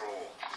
control.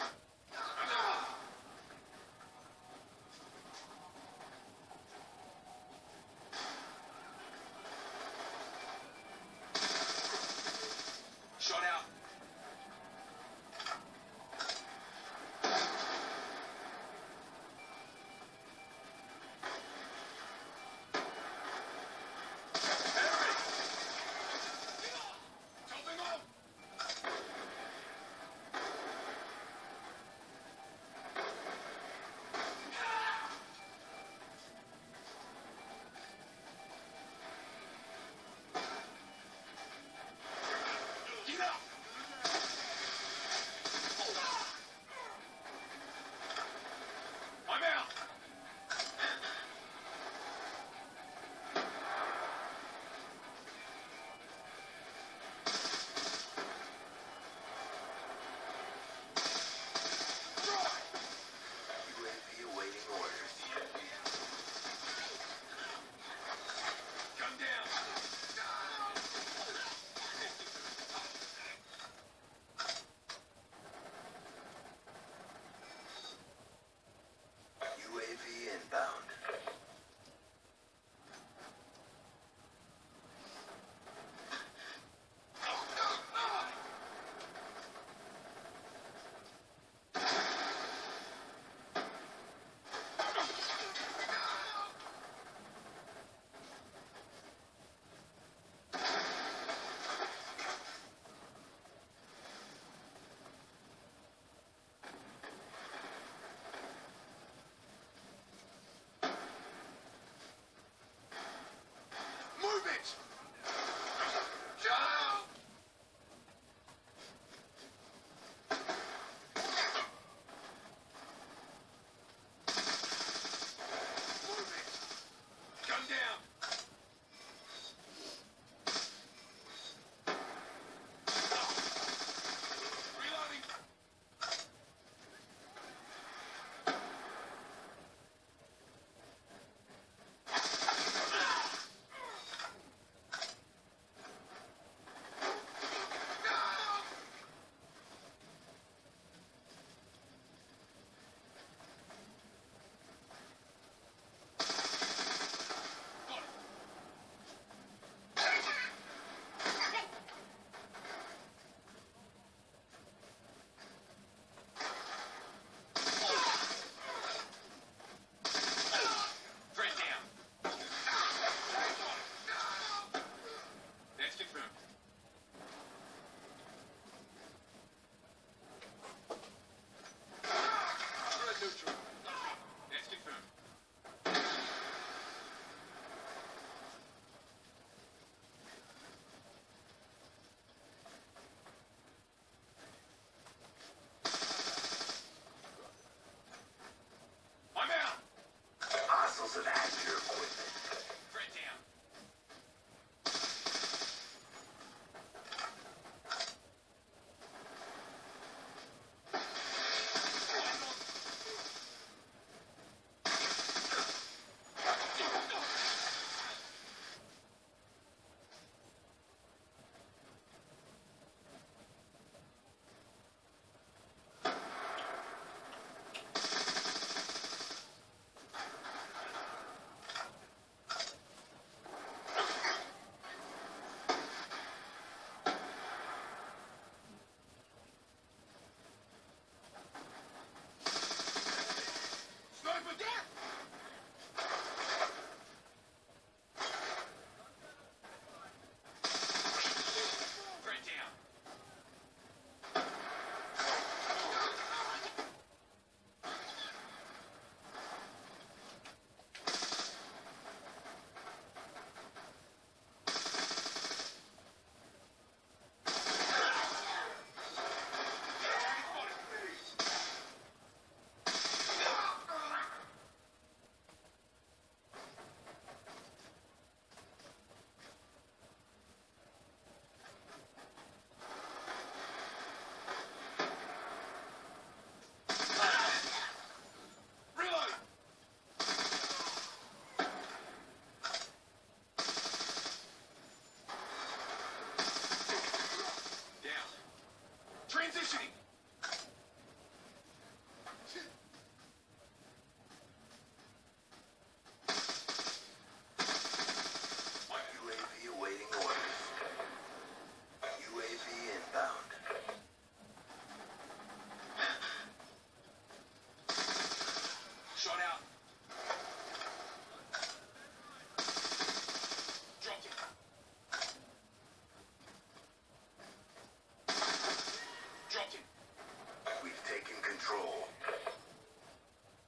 We've taken control.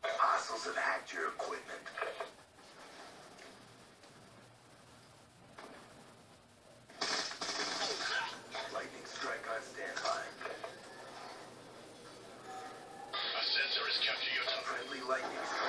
Hostiles have hacked your equipment. Lightning strike on standby. A sensor has capturing your top. Friendly lightning strike.